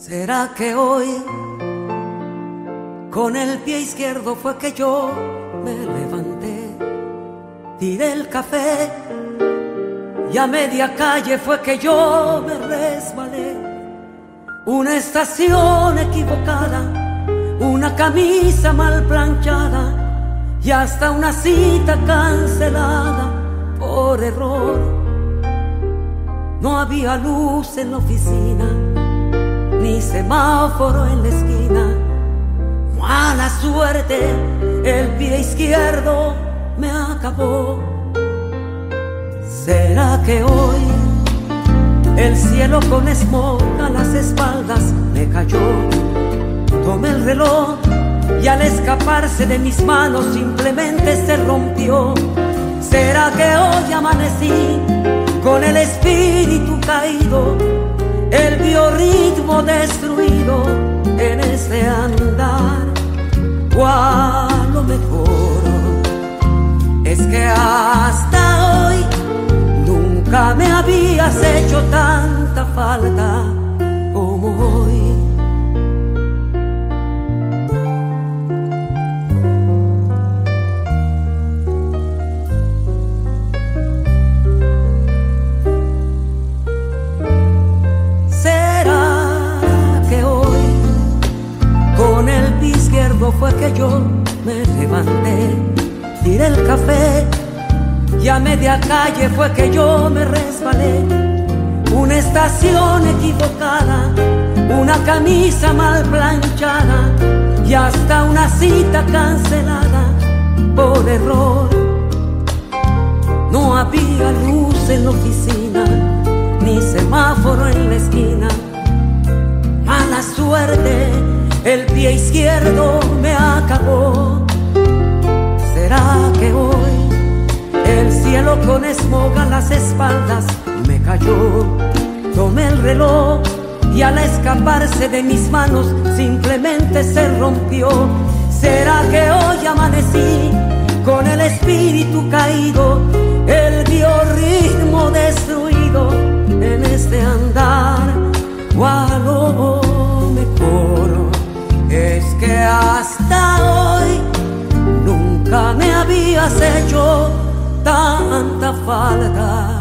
¿Será que hoy con el pie izquierdo fue que yo me levanté? Tiré el café y a media calle fue que yo me resbalé. Una estación equivocada, una camisa mal planchada y hasta una cita cancelada por error. No había luz en la oficina, semáforo en la esquina. Mala suerte, el pie izquierdo me acabó. ¿Será que hoy el cielo con smog a las espaldas me cayó? Tomé el reloj y al escaparse de mis manos simplemente se rompió. ¿Será que hoy amanecí con el espíritu caído, el destruido en ese andar? O a lo mejor es que hasta hoy nunca me habías hecho tanta falta fue que yo me levanté, tiré el café y a media calle fue que yo me resbalé. Una estación equivocada, una camisa mal planchada y hasta una cita cancelada por error. No había luz en la oficina, el pie izquierdo me acabó. ¿Será que hoy el cielo con smog a las espaldas me cayó? Tomé el reloj y al escaparse de mis manos simplemente se rompió. ¿Será que hoy amanecí con el espíritu caído, el biorritmo destruido en este andar? Habías hecho tanta falta.